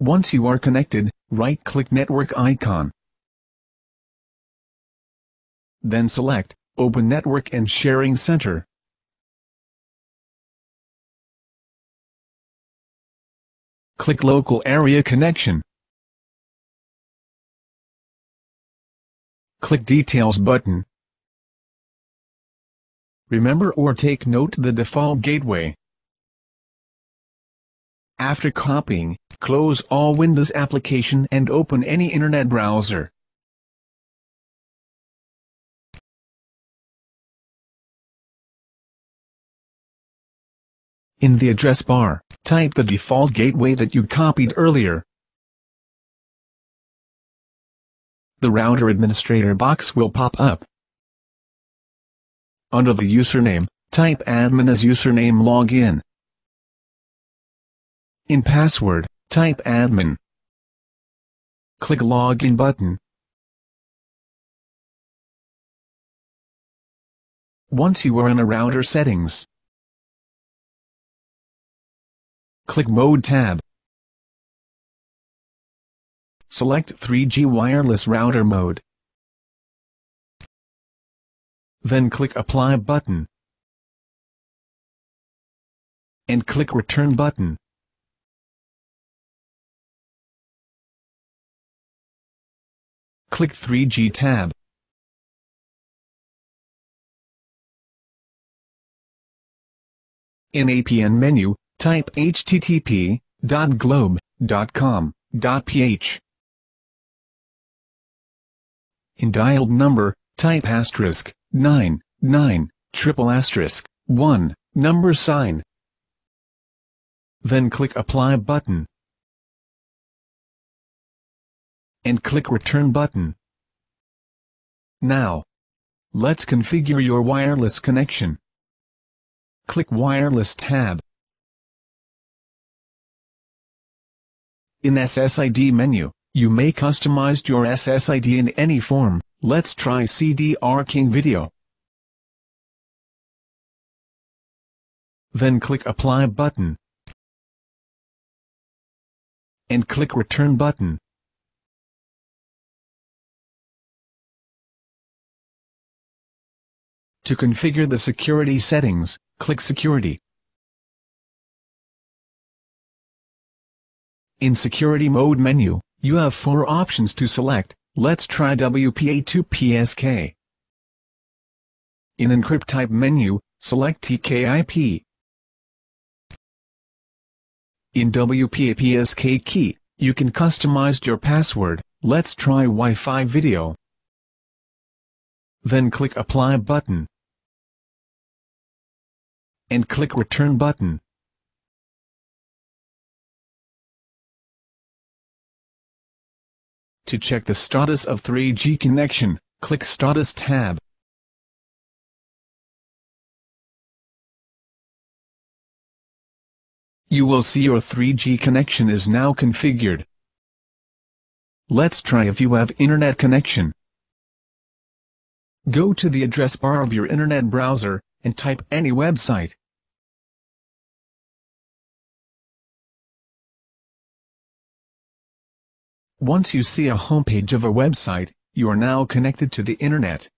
Once you are connected, right-click Network icon. Then select, Open Network and Sharing Center. Click Local Area Connection. Click Details button. Remember or take note the default gateway. After copying, close all Windows application and open any internet browser. In the address bar, type the default gateway that you copied earlier. The router administrator box will pop up. Under the username, type admin as username login. In password, type admin. Click login button. Once you are in a router settings, click Mode tab. Select 3G wireless router mode. Then click Apply button. And click Return button. Click 3G tab. In APN menu, type http://globe.com.ph. In dialed number, type asterisk, 9, 9, triple asterisk, 1, number sign. Then click Apply button. And click Return button. Now, let's configure your wireless connection. Click Wireless tab. In SSID menu, you may customize your SSID in any form, let's try CDR King video. Then click Apply button. And click Return button. To configure the security settings, click Security. In Security Mode menu, you have four options to select, let's try WPA2PSK. In Encrypt Type menu, select TKIP. In WPA-PSK key, you can customize your password, let's try Wi-Fi video. Then click Apply button. And click Return button. To check the status of 3G connection, click Status tab. You will see your 3G connection is now configured. Let's try if you have internet connection. Go to the address bar of your internet browser, and type any website. Once you see a homepage of a website, you are now connected to the internet.